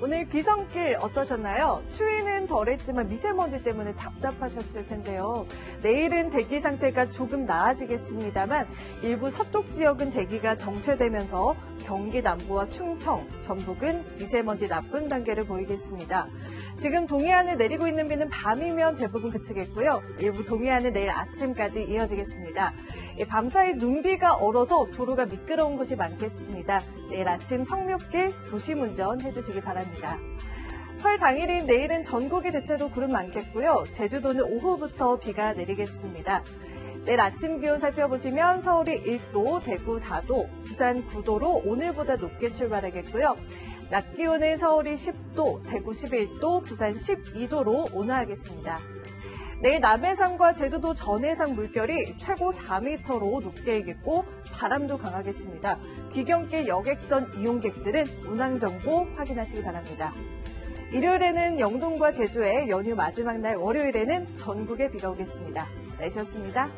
오늘 귀성길 어떠셨나요? 추위는 덜했지만 미세먼지 때문에 답답하셨을 텐데요. 내일은 대기 상태가 조금 나아지겠습니다만 일부 서쪽 지역은 대기가 정체되면서 경기 남부와 충청, 전북은 미세먼지 나쁜 단계를 보이겠습니다. 지금 동해안을 내리고 있는 비는 밤이면 대부분 그치겠고요. 일부 동해안은 내일 아침까지 이어지겠습니다. 밤사이 눈비가 얼어서 도로가 미끄러운 곳이 많겠습니다. 내일 아침 성묘길 조심 운전 해주시기 바랍 니다. 설 당일인 내일은 전국이 대체로 구름 많겠고요. 제주도는 오후부터 비가 내리겠습니다. 내일 아침 기온 살펴보시면 서울이 1도, 대구 4도, 부산 9도로 오늘보다 높게 출발하겠고요. 낮 기온은 서울이 10도, 대구 11도, 부산 12도로 온화하겠습니다. 내일 남해상과 제주도 전해상 물결이 최고 4m로 높게 일겠고 바람도 강하겠습니다. 귀경길 여객선 이용객들은 운항 정보 확인하시기 바랍니다. 일요일에는 영동과 제주에 연휴 마지막 날 월요일에는 전국에 비가 오겠습니다. 날씨였습니다.